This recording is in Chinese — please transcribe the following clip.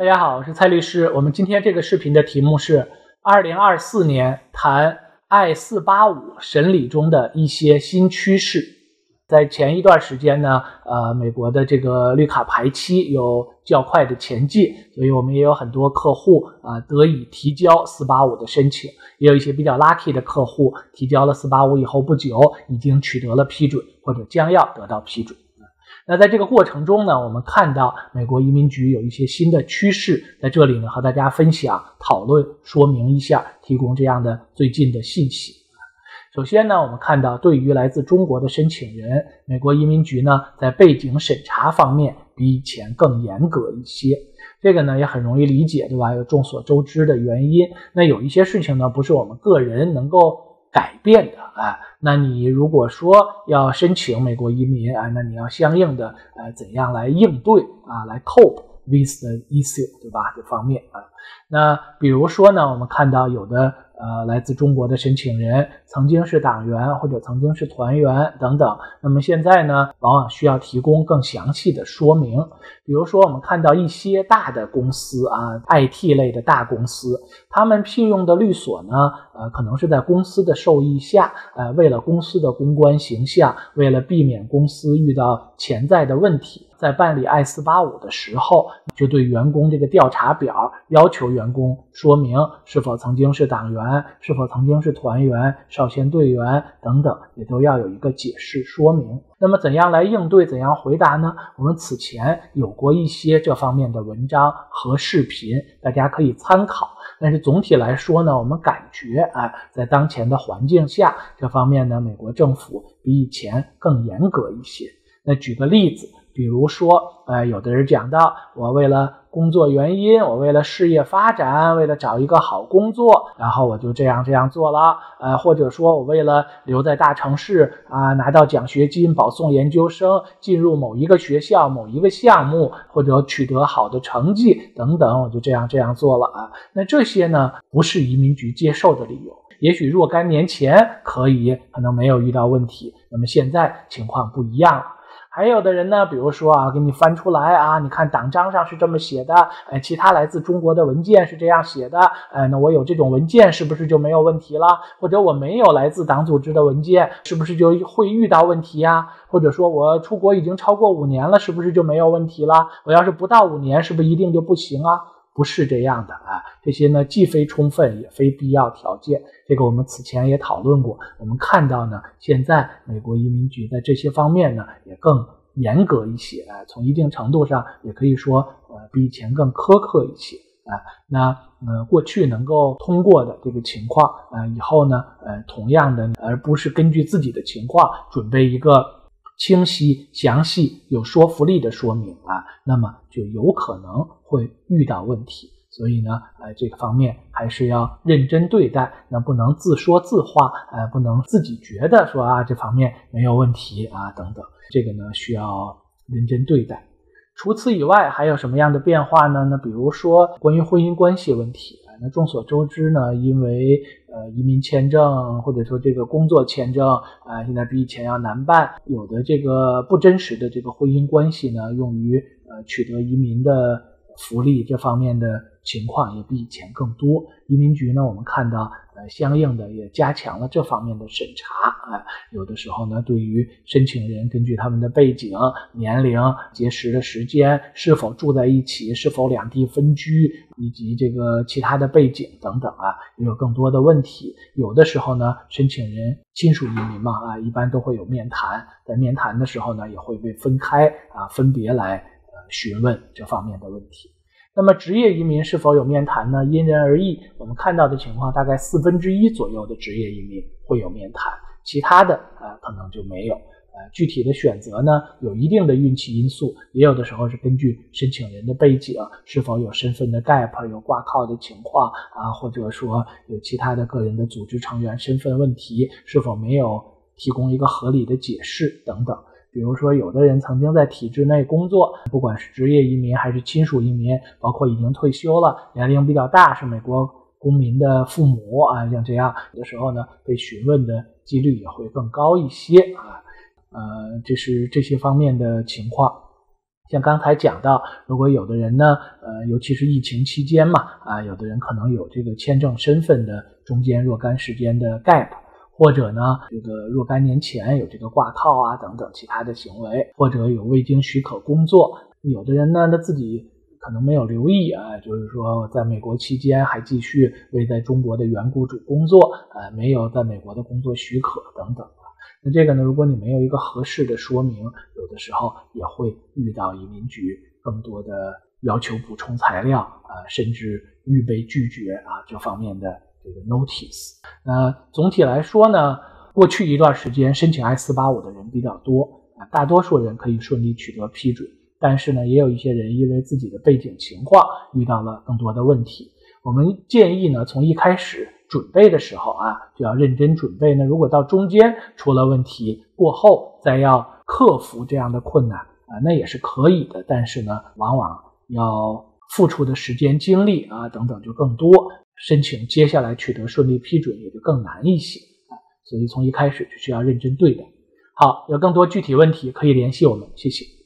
大家好，我是蔡律师。我们今天这个视频的题目是二零二四年谈 I 四八五审理中的一些新趋势。在前一段时间呢，呃，美国的这个绿卡排期有较快的前进，所以我们也有很多客户啊得以提交四八五的申请，也有一些比较 lucky 的客户提交了四八五以后不久已经取得了批准，或者将要得到批准。那在这个过程中呢，我们看到美国移民局有一些新的趋势，在这里呢和大家分享、讨论、说明一下，提供这样的最近的信息。首先呢，我们看到对于来自中国的申请人，美国移民局呢在背景审查方面比以前更严格一些。这个呢也很容易理解，对吧？有众所周知的原因。那有一些事情呢，不是我们个人能够改变的啊。那你如果说要申请美国移民啊，那你要相应的呃怎样来应对啊，来 cope with the issue，对吧？这方面啊，那比如说呢，我们看到有的。呃，来自中国的申请人曾经是党员或者曾经是团员等等，那么现在呢，往往需要提供更详细的说明。比如说，我们看到一些大的公司啊，IT 类的大公司，他们聘用的律所呢，呃，可能是在公司的授意下，呃，为了公司的公关形象，为了避免公司遇到潜在的问题。在办理 I 四八五的时候，就对员工这个调查表要求员工说明是否曾经是党员，是否曾经是团员、少先队员等等，也都要有一个解释说明。那么怎样来应对？怎样回答呢？我们此前有过一些这方面的文章和视频，大家可以参考。但是总体来说呢，我们感觉啊，在当前的环境下，这方面呢，美国政府比以前更严格一些。那举个例子。比如说，呃，有的人讲到，我为了工作原因，我为了事业发展，为了找一个好工作，然后我就这样这样做了，呃，或者说我为了留在大城市啊，拿到奖学金，保送研究生，进入某一个学校、某一个项目，或者取得好的成绩等等，我就这样这样做了啊。那这些呢，不是移民局接受的理由。也许若干年前可以，可能没有遇到问题，那么现在情况不一样了。还有的人呢，比如说啊，给你翻出来啊，你看党章上是这么写的，哎，其他来自中国的文件是这样写的，哎，那我有这种文件是不是就没有问题了？或者我没有来自党组织的文件，是不是就会遇到问题呀？或者说我出国已经超过五年了，是不是就没有问题了？我要是不到五年，是不是一定就不行啊？不是这样的啊，这些呢既非充分也非必要条件。这个我们此前也讨论过。我们看到呢，现在美国移民局在这些方面呢也更严格一些啊，从一定程度上也可以说呃比以前更苛刻一些啊。那呃过去能够通过的这个情况啊，以后呢呃同样的，而不是根据自己的情况准备一个清晰、详细、有说服力的说明啊，那么就有可能。会遇到问题，所以呢，呃，这个方面还是要认真对待，那不能自说自话，呃，不能自己觉得说啊这方面没有问题啊等等，这个呢需要认真对待。除此以外，还有什么样的变化呢？那比如说关于婚姻关系问题，那众所周知呢，因为呃移民签证或者说这个工作签证啊，现在比以前要难办，有的这个不真实的这个婚姻关系呢，用于呃取得移民的。福利这方面的情况也比以前更多。移民局呢，我们看到，相应的也加强了这方面的审查啊。有的时候呢，对于申请人，根据他们的背景、年龄、结识的时间、是否住在一起、是否两地分居，以及这个其他的背景等等啊，也有更多的问题。有的时候呢，申请人亲属移民嘛啊，一般都会有面谈，在面谈的时候呢，也会被分开啊，分别来。询问这方面的问题，那么职业移民是否有面谈呢？因人而异。我们看到的情况，大概四分之一左右的职业移民会有面谈，其他的呃可能就没有。呃，具体的选择呢，有一定的运气因素，也有的时候是根据申请人的背景，是否有身份的 gap，有挂靠的情况啊，或者说有其他的个人的组织成员身份问题，是否没有提供一个合理的解释等等。比如说，有的人曾经在体制内工作，不管是职业移民还是亲属移民，包括已经退休了、年龄比较大、是美国公民的父母啊，像这样，有的时候呢，被询问的几率也会更高一些啊。呃，这是这些方面的情况。像刚才讲到，如果有的人呢，呃，尤其是疫情期间嘛，啊，有的人可能有这个签证身份的中间若干时间的 gap，或者呢，这个若干年前有这个挂靠啊等等其他的行为，或者有未经许可工作，有的人呢，他自己可能没有留意啊，就是说在美国期间还继续为在中国的原雇主工作，呃，没有在美国的工作许可等等。那这个呢？如果你没有一个合适的说明，有的时候也会遇到移民局更多的要求补充材料啊，甚至预备拒绝啊这方面的这个 notice。那总体来说呢，过去一段时间申请 I 四八五的人比较多啊，大多数人可以顺利取得批准，但是呢，也有一些人因为自己的背景情况遇到了更多的问题。我们建议呢，从一开始。准备的时候啊，就要认真准备。那如果到中间出了问题，过后再要克服这样的困难啊，那也是可以的。但是呢，往往要付出的时间、精力啊等等就更多，申请接下来取得顺利批准也就更难一些啊。所以从一开始就需要认真对待。好，有更多具体问题可以联系我们，谢谢。